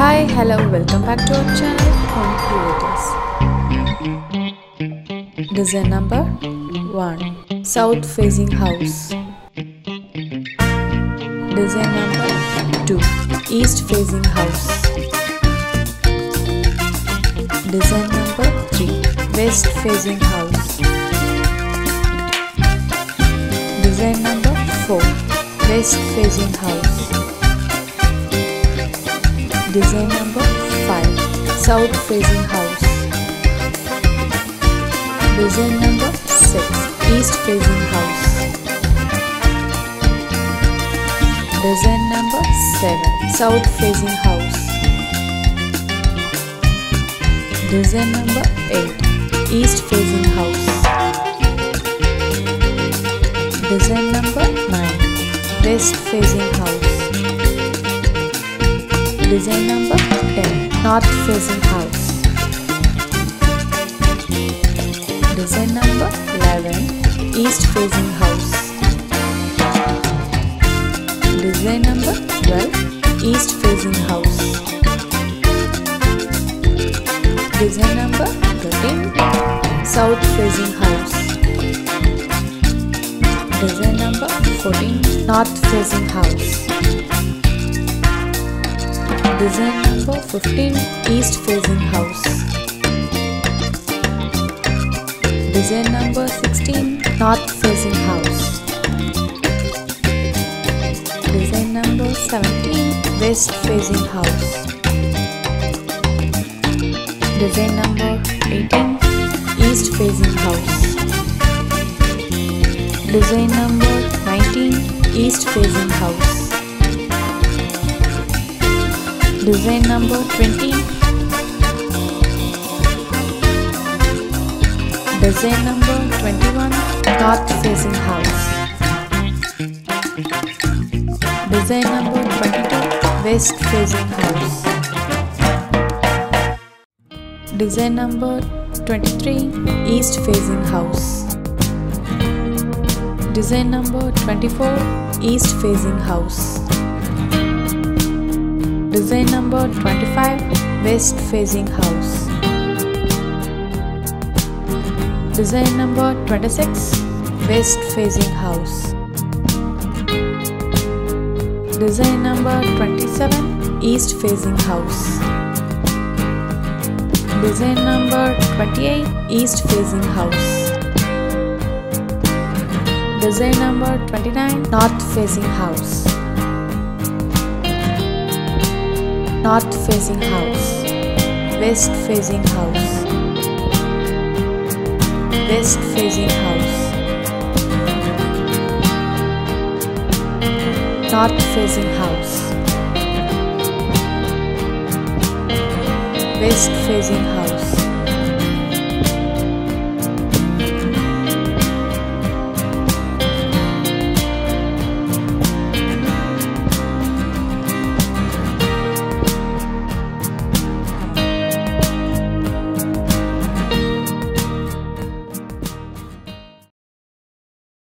Hi, hello, welcome back to our channel Home Creators. Design number 1 South facing house. Design number 2 East facing house. Design number 3 West facing house. Design number 4 West facing house. Design number 5 South facing house. Design number 6 East facing house. Design number 7 South facing house. Design number 8 East facing house. Design number 9 West facing house. Design number 10 North facing house. Design number 11 East facing house. Design number 12 East facing house. Design number 13 South facing house. Design number 14 North facing house. Design number 15 East facing house. Design number 16 North facing house. Design number 17 West facing house. Design number 18 East facing house. Design number 19 East facing house. Design number 20 Design number 21 North facing house. Design number 22 West facing house. Design number 23 East facing house. Design number 24 East facing house Design number 25 West facing house. Design number 26 West facing house. Design number 27 East facing house. Design number 28 East facing house. Design number 29 North facing house. North facing house, West facing house, West facing house, North facing house, West facing house.